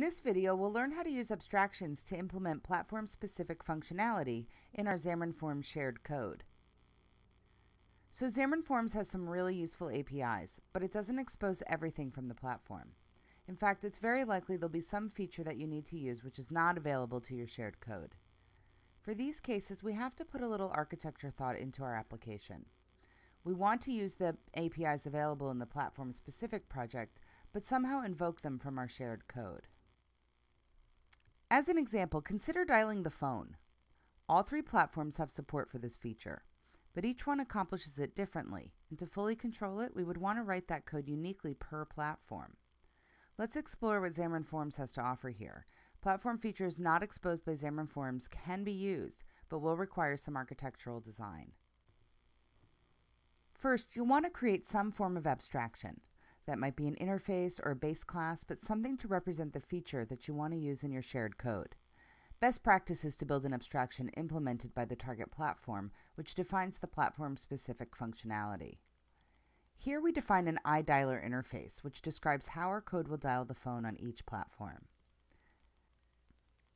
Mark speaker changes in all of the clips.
Speaker 1: In this video, we'll learn how to use abstractions to implement platform-specific functionality in our Xamarin Forms shared code. So Xamarin Forms has some really useful APIs, but it doesn't expose everything from the platform. In fact, it's very likely there'll be some feature that you need to use which is not available to your shared code. For these cases, we have to put a little architecture thought into our application. We want to use the APIs available in the platform-specific project, but somehow invoke them from our shared code. As an example, consider dialing the phone. All three platforms have support for this feature, but each one accomplishes it differently, and to fully control it, we would want to write that code uniquely per platform. Let's explore what Xamarin Forms has to offer here. Platform features not exposed by Xamarin Forms can be used, but will require some architectural design. First, you'll want to create some form of abstraction. That might be an interface or a base class, but something to represent the feature that you want to use in your shared code. Best practice is to build an abstraction implemented by the target platform, which defines the platform-specific functionality. Here we define an iDialer interface, which describes how our code will dial the phone on each platform.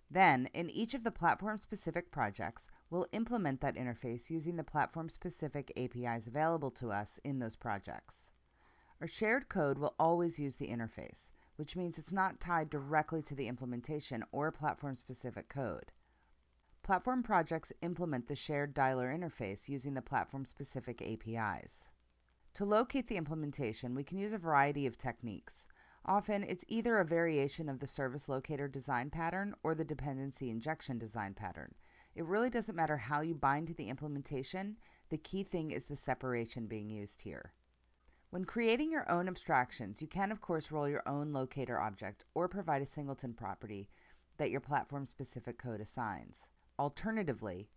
Speaker 1: Then, in each of the platform-specific projects, we'll implement that interface using the platform-specific APIs available to us in those projects. Our shared code will always use the interface, which means it's not tied directly to the implementation or platform specific code. Platform projects implement the shared dialer interface using the platform specific APIs. To locate the implementation, we can use a variety of techniques. Often, it's either a variation of the service locator design pattern or the dependency injection design pattern. It really doesn't matter how you bind to the implementation, the key thing is the separation being used here. When creating your own abstractions, you can of course roll your own locator object or provide a singleton property that your platform-specific code assigns. Alternatively,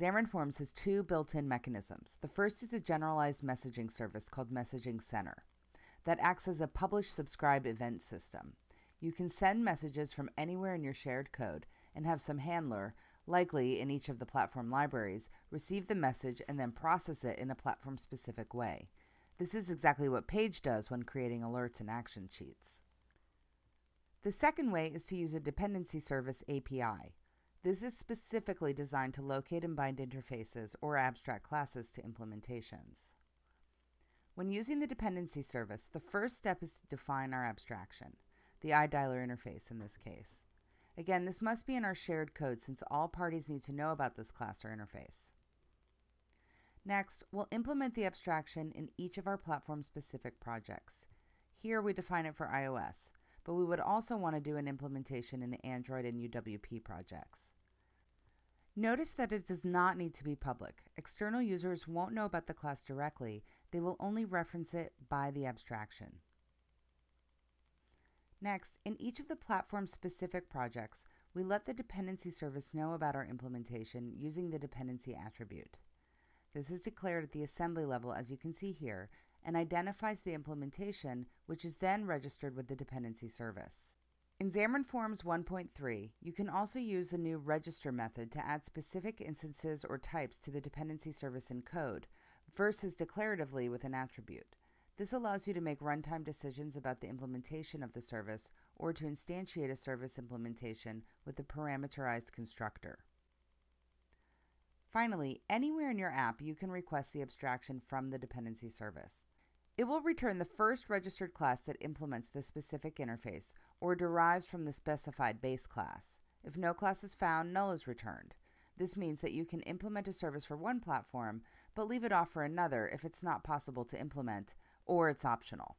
Speaker 1: Xamarin Forms has two built-in mechanisms. The first is a generalized messaging service called Messaging Center that acts as a publish-subscribe event system. You can send messages from anywhere in your shared code and have some handler, likely in each of the platform libraries, receive the message and then process it in a platform-specific way. This is exactly what Page does when creating alerts and action sheets. The second way is to use a dependency service API. This is specifically designed to locate and bind interfaces or abstract classes to implementations. When using the dependency service, the first step is to define our abstraction, the iDialer interface in this case. Again, this must be in our shared code since all parties need to know about this class or interface. Next, we'll implement the abstraction in each of our platform-specific projects. Here we define it for iOS, but we would also want to do an implementation in the Android and UWP projects. Notice that it does not need to be public. External users won't know about the class directly, they will only reference it by the abstraction. Next, in each of the platform-specific projects, we let the dependency service know about our implementation using the dependency attribute. This is declared at the assembly level as you can see here and identifies the implementation which is then registered with the dependency service. In Xamarin Forms 1.3, you can also use the new register method to add specific instances or types to the dependency service in code versus declaratively with an attribute. This allows you to make runtime decisions about the implementation of the service or to instantiate a service implementation with a parameterized constructor. Finally, anywhere in your app, you can request the abstraction from the dependency service. It will return the first registered class that implements the specific interface or derives from the specified base class. If no class is found, null is returned. This means that you can implement a service for one platform, but leave it off for another if it's not possible to implement or it's optional.